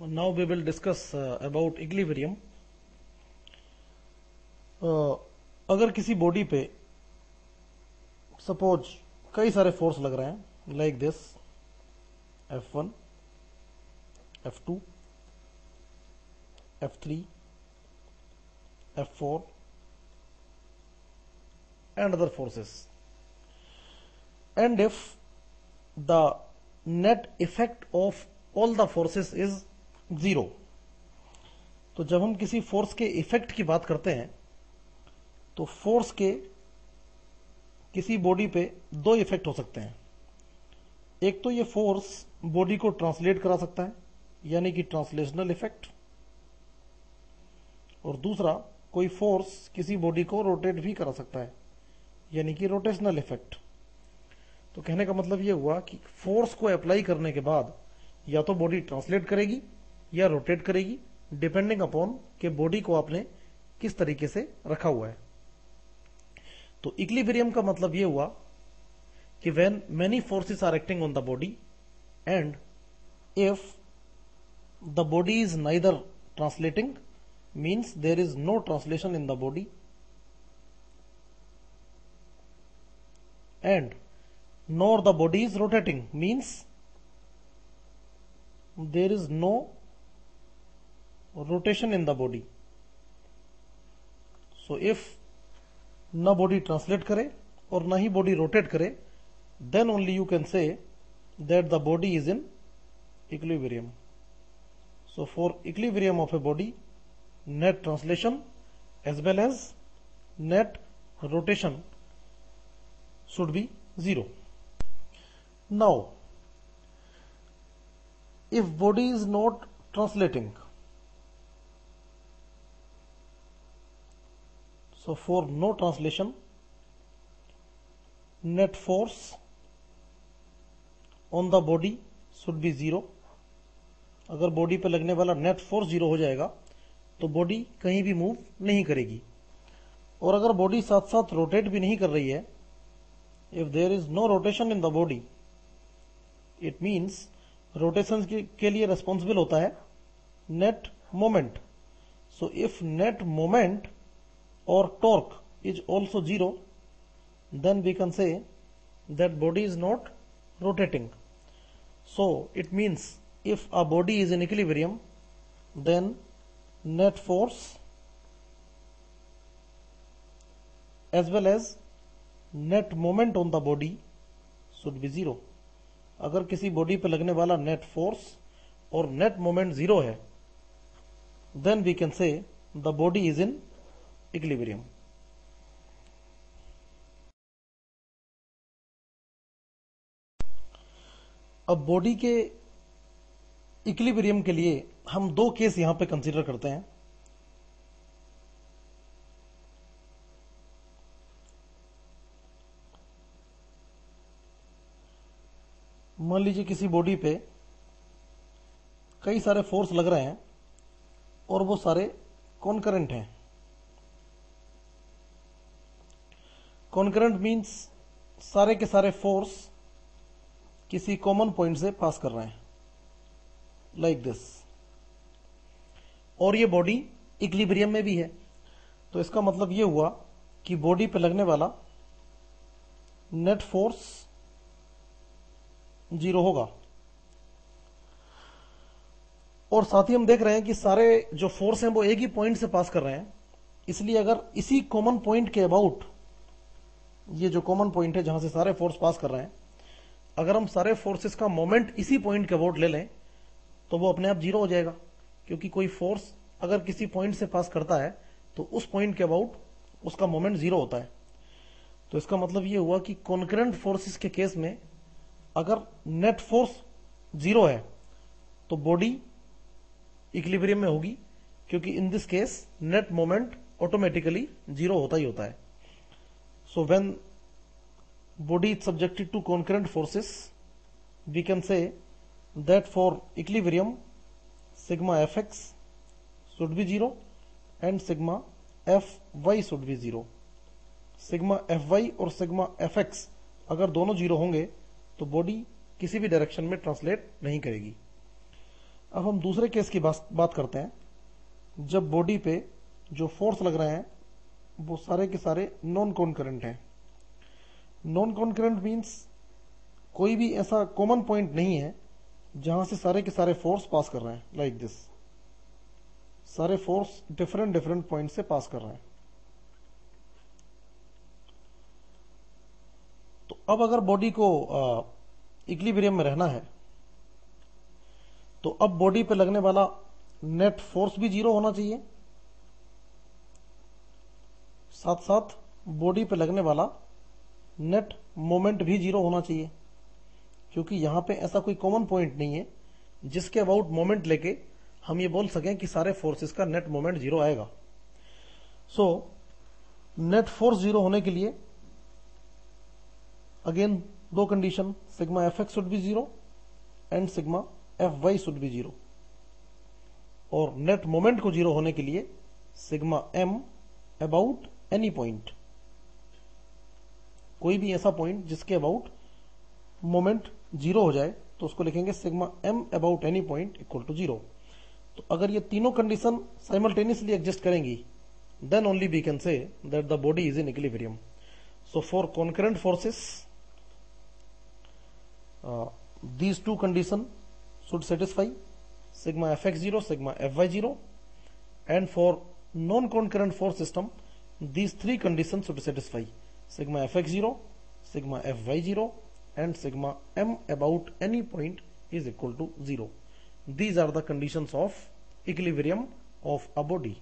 now we will discuss uh, about equilibrium uh, अगर किसी body पे सपोज़ कई सारे फोर्स लग रहे हैं like this F1 F2 F3 F4 and other forces and if the net effect of all the forces is zero. तो जब हम किसी फोर्स के इफ़ेक्ट की बात करते हैं तो फोर्स के किसी बॉडी पे दो इफ़ेक्ट हो सकते हैं। एक तो ये फोर्स बॉडी को ट्रांसलेट करा सकता है, यानी कि ट्रांसलेशनल इफ़ेक्ट और दूसरा, कोई फोर्स किसी बॉडी को रोटेट भी करा सकता है, यानी कि रोटेशनल इफ़ेक्ट तो कहने का मतलब यह हुआ कि फोर्स को अप्लाई करने के बाद या तो बॉडी ट्रांसलेट करेगी या रोटेट करेगी डिपेंडिंग अपॉन के बॉडी को आपने किस तरीके से रखा हुआ है। तो इक्लिबेरियम का मतलब यह हुआ कि when many forces are acting on the body and if the body is neither translating means there is no translation in the body and nor the body is rotating means there is no rotation in the body so if na body translate करे और ना ही body rotate करे then only you can say that the body is in equilibrium so for equilibrium of a body net translation as well as net rotation should be zero now if body is not translating So for no translation, net force on the body should be zero. अगर body पे लगने वाला net force zero हो जाएगा तो body कहीं भी move नहीं करेगी। और अगर बॉडी साथ साथ रोटेट भी नहीं कर रही है if there is no rotation in the body it means rotation के लिए रेस्पॉन्सिबल होता है net moment so if net moment or torque is also zero then we can say that body is not rotating so it means if a body is in equilibrium then net force as well as net moment on the body should be zero अगर किसी body पे लगने वाला net force और net moment zero है then we can say the body is in equilibrium अब body के equilibrium के लिए हम दो केस यहाँ पे कंसीडर करते हैं। मान लीजिए किसी बॉडी पे कई सारे फोर्स लग रहे हैं और वो सारे कॉन्करेंट हैं। कॉन्करेंट मीन्स सारे के सारे फोर्स किसी कॉमन पॉइंट से पास कर रहे हैं। लाइक दिस और ये बॉडी इक्लिब्रियम में भी है। तो इसका मतलब ये हुआ कि बॉडी पे लगने वाला नेट फोर्स ज़ीरो होगा। और साथ ही हम देख रहे हैं कि सारे जो फोर्स हैं वो एक ही पॉइंट से पास कर रहे हैं। इसलिए अगर इसी कॉमन पॉइंट के अबाउट ये जो कॉमन पॉइंट है जहाँ से सारे फोर्स पास कर रहे हैं, अगर हम सारे फोर्सेस का मोमेंट इसी पॉइंट के अबाउट ले लें तो वो अपने आप ज़ीरो हो जाएगा। क्योंकि कोई फोर्स अगर किसी पॉइंट से पास करता है तो उस पॉइंट के अबाउट उसका मोमेंट ज़ीरो होता है। तो इसका मतलब ये हुआ कि कॉन्करेंट फोर्सेस के केस में अगर नेट फोर्स ज़ीरो है तो बॉडी इक्लिब्रियम में होगी, क्योंकि in this case net moment automatically zero होता ही होता है। So when body is subjected to concurrent forces, we can say that for equilibrium, sigma fx should be 0 and sigma fy should be 0. Sigma F Y और sigma F X अगर दोनों zero होंगे तो body किसी भी direction में translate नहीं करेगी अब हम दूसरे केस की बात करते हैं जब बॉडी पे जो फोर्स लग रहे हैं वो सारे के सारे नॉन कॉन्करेंट हैं। नॉन कॉन्करेंट मीन्स कोई भी ऐसा कॉमन पॉइंट नहीं है जहाँ से सारे के सारे फोर्स पास कर रहे हैं लाइक like दिस सारे फोर्स डिफरेंट डिफरेंट पॉइंट से पास कर रहे हैं। तो अब अगर बॉडी को इक्लिब्रियम में रहना है तो अब बॉडी पे लगने वाला नेट फोर्स भी ज़ीरो होना चाहिए। साथ साथ बॉडी पे लगने वाला नेट मोमेंट भी ज़ीरो होना चाहिए। क्योंकि यहाँ पे ऐसा कोई कॉमन पॉइंट नहीं है, जिसके अबाउट मोमेंट लेके हम ये बोल सकें कि सारे फोर्सेस का नेट मोमेंट ज़ीरो आएगा। सो नेट फोर्स ज़ीरो होने के लिए अगेन दो condition sigma F X should be zero and sigma F Y should be zero और नेट मोमेंट को ज़ीरो होने के लिए sigma M about any point कोई भी ऐसा पॉइंट जिसके अबाउट मोमेंट ज़ीरो हो जाए तो उसको लिखेंगे sigma M about any point equal to zero तो अगर ये तीनों कंडीशन साइमल्टेनियसली एग्जिस्ट करेंगी then only we can say that the body is in equilibrium so for concurrent forces these two condition should satisfy sigma fx0 sigma fy0 and for non-concurrent force system these three conditions should satisfy sigma fx0 sigma fy0 and sigma m about any point is equal to 0 these are the conditions of equilibrium of a body